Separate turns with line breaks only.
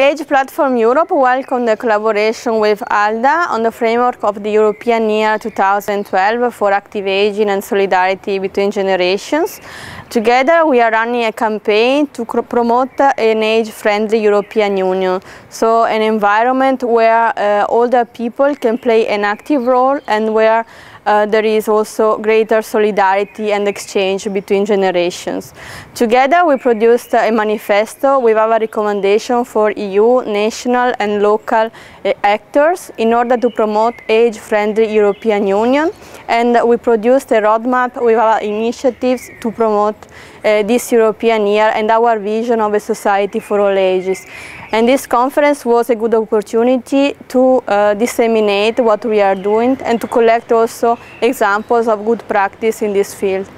Age Platform Europe welcomed the collaboration with ALDA on the framework of the European Year 2012 for active aging and solidarity between generations. Together we are running a campaign to promote an age-friendly European Union, so an environment where uh, older people can play an active role and where uh, there is also greater solidarity and exchange between generations. Together we produced a manifesto with our recommendation for EU, national and local uh, actors in order to promote age-friendly European Union and we produced a roadmap with our initiatives to promote uh, this European year and our vision of a society for all ages. And this conference was a good opportunity to uh, disseminate what we are doing and to collect examples of good practice in this field.